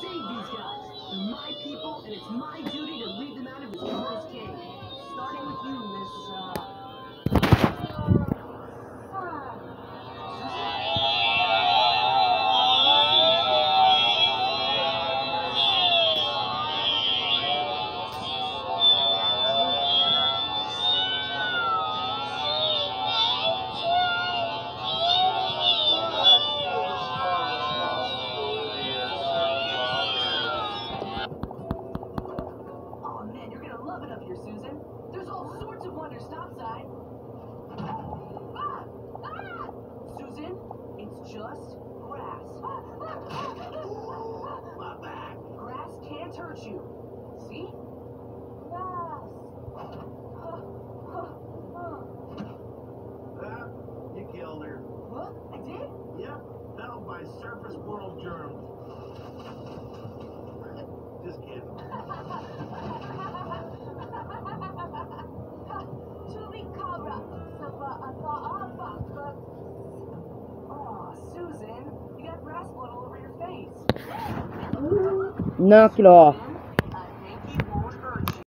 save these guys. Love it up here, Susan. There's all sorts of wonders topside. Ah! Ah! Susan, it's just grass. My back. Grass can't hurt you. See? Grass. Ah, you killed her. What? I did? Yep, felled by surface world germs. Just kidding. Aw, Susan, you got grass blood all over your face. Knock it off.